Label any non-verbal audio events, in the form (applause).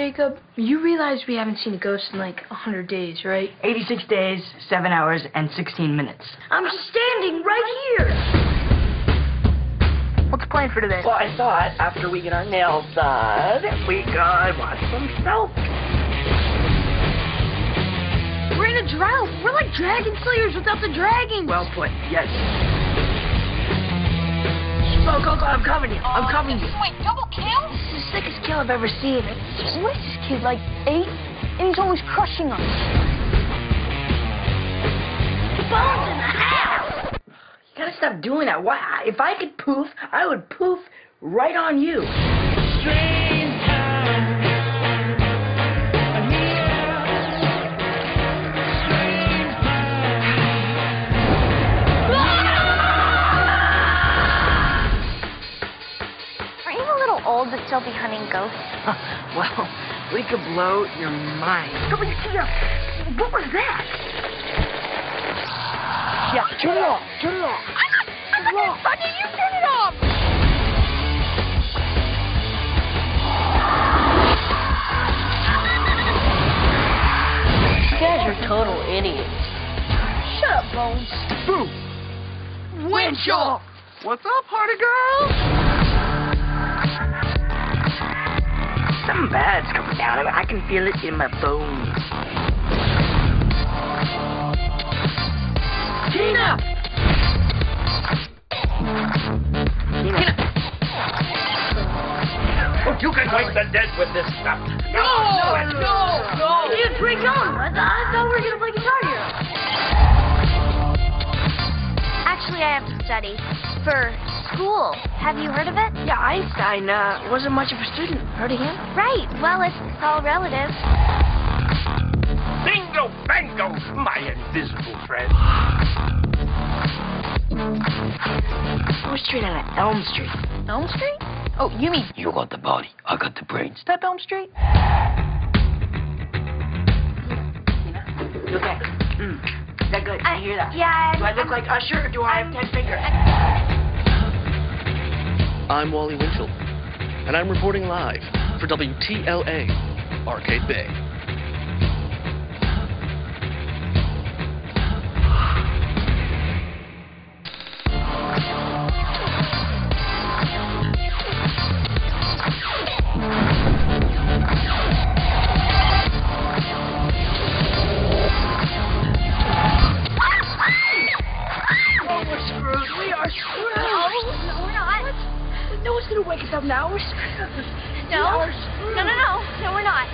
Jacob, you realize we haven't seen a ghost in like a 100 days, right? 86 days, 7 hours, and 16 minutes. I'm just standing right here. What's the plan for today? Well, I thought after we get our nails done, we could watch some soap. We're in a drought. We're like dragon slayers without the dragons. Well put, yes. Go, go, go, I'm covering you. I'm covering you. Wait, double kill? This is the sickest kill I've ever seen. What is this kid, like eight? And he's always crushing us. Bones in the house. You gotta stop doing that. Why? If I could poof, I would poof right on you. Still be hunting ghosts? (laughs) well, we could blow your mind. Come here. What was that? Yeah, turn it off. Turn it off. I'm not, I'm not gonna you, you turn it off! You guys are total idiots. Shut up, Bones. Boo! Winchell! What's up, party girl? Bad's coming down. I, mean, I can feel it in my bones. Tina! Tina! Oh, you can wake the dead with this stuff. No! No! No! Dude, break on. I, th- I thought we were gonna play Guitar Hero. Actually, I have to study. For school. Have you heard of it? Yeah, Einstein uh, wasn't much of a student. Heard of him? Right. Well, it's all relative. Bingo, bango, my invisible friend. I was straight out of Elm Street. Elm Street? Oh, you mean You got the body, I got the brains. Step Elm Street? Look at mm. Is that good? I, you hear that? Yeah. Do I look like Usher or do I have I'm- ten fingers? I'm Wally Winchell, and I'm reporting live for WTLA Arcade Bay. No one's gonna wake us up now. We're screwed. No. We are screwed. No, no, no. No, we're not.